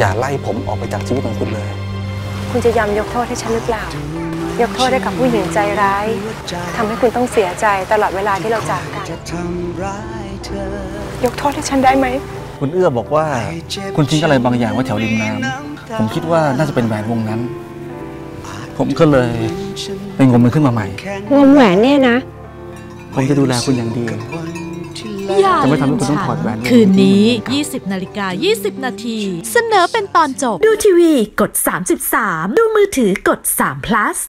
อย่าไล่ผมออกไปจากชีวิตของคุณเลย คุณจะยอมยกโทษให้ฉันหรือเปล่า ยกโทษให้กับผู้หญิงใจร้ายทำให้คุณต้องเสียใจตลอดเวลาที่เราจากกัน ยกโทษให้ฉันได้ไหม คุณเอื้อบอกว่า คุณทิ้งอะไรบางอย่างไว้แถวริมน้ำผมคิดว่าน่าจะเป็นแหวนวงนั้น ผมก็เลยไปงมมันขึ้นมาใหม่ งมแหวนเนี่ยนะ ผมจะดูแลคุณอย่างดี อย่าจะไม่ทำให้ลืคุณต้องฉัถอดแหวนเลยคืนนี้ 20 นาฬิกา 20 นาที เสนอเป็นตอนจบ ดูทีวีกด 33 ดูมือถือกด3 plus